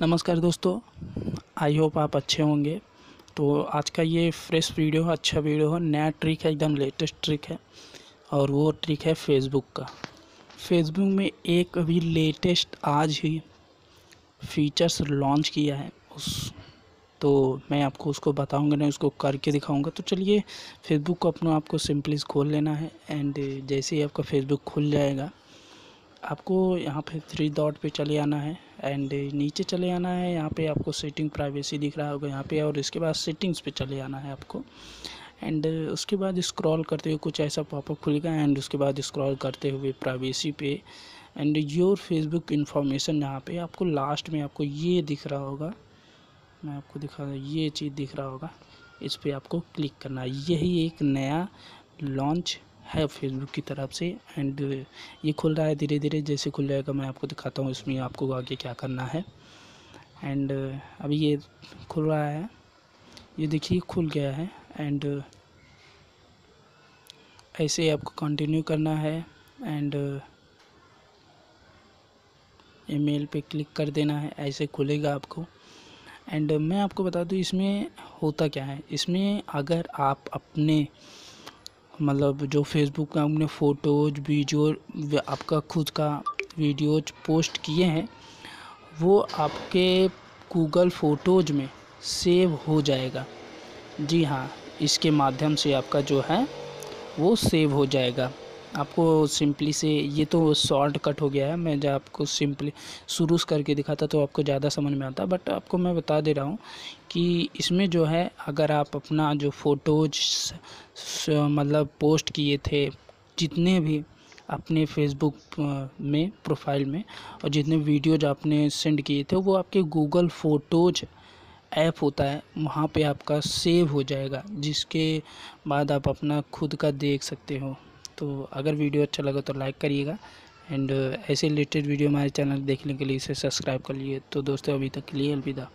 नमस्कार दोस्तों I hope आप अच्छे होंगे। तो आज का ये फ्रेश वीडियो है अच्छा वीडियो है, नया ट्रिक है, एकदम लेटेस्ट ट्रिक है, और वो ट्रिक है फेसबुक का। फेसबुक में एक अभी लेटेस्ट आज ही फीचर्स लॉन्च किया है। उस तो मैं आपको उसको बताऊँगा नहीं उसको करके दिखाऊँगा। तो चलिए फेसबुक को अपना आपको सिंपली खोल लेना है एंड जैसे ही आपका फेसबुक खुल जाएगा, आपको यहाँ पे थ्री डॉट पे चले आना है। एंड नीचे चले आना है, यहाँ पे आपको सेटिंग प्राइवेसी दिख रहा होगा यहाँ पे, और इसके बाद सेटिंग्स पे चले आना है आपको। एंड उसके बाद स्क्रॉल करते हुए कुछ ऐसा पॉपअप खुलेगा एंड उसके बाद स्क्रॉल करते हुए प्राइवेसी पे। एंड योर फेसबुक इन्फॉर्मेशन यहाँ पे आपको लास्ट में आपको ये दिख रहा होगा। मैं आपको दिखा, ये चीज़ दिख रहा होगा। इस पर आपको क्लिक करना है। यही एक नया लॉन्च है फेसबुक की तरफ़ से एंड ये खुल रहा है धीरे धीरे, जैसे खुल जाएगा मैं आपको दिखाता हूँ इसमें आपको आगे क्या करना है। एंड अभी ये खुल रहा है। ये देखिए खुल गया है। एंड ऐसे आपको कंटिन्यू करना है। एंड ईमेल पे क्लिक कर देना है। ऐसे खुलेगा आपको। एंड मैं आपको बता दूँ इसमें होता क्या है। इसमें अगर आप अपने मतलब जो फेसबुक का हमने फ़ोटोज़ वीडियो आपका खुद का वीडियोज़ पोस्ट किए हैं, वो आपके गूगल फ़ोटोज़ में सेव हो जाएगा। जी हाँ इसके माध्यम से आपका जो है, वो सेव हो जाएगा। आपको सिंपली से, ये तो शॉर्ट कट हो गया है, मैं जब आपको सिंपली शुरू करके दिखाता तो आपको ज़्यादा समझ में आता, बट आपको मैं बता दे रहा हूँ कि इसमें जो है, अगर आप अपना जो फ़ोटोज मतलब पोस्ट किए थे, जितने भी अपने फेसबुक में, प्रोफ़ाइल में, और जितने वीडियोज़ आपने सेंड किए थे, वो आपके गूगल फ़ोटोज ऐप होता है, वहाँ पे आपका सेव हो जाएगा, जिसके बाद आप अपना खुद का देख सकते हो। तो अगर वीडियो अच्छा लगा तो लाइक करिएगा। एंड, ऐसे रिलेटेड वीडियो हमारे चैनल देखने के लिए इसे सब्सक्राइब कर लिए तो दोस्तों, अभी तक के लिए अलविदा।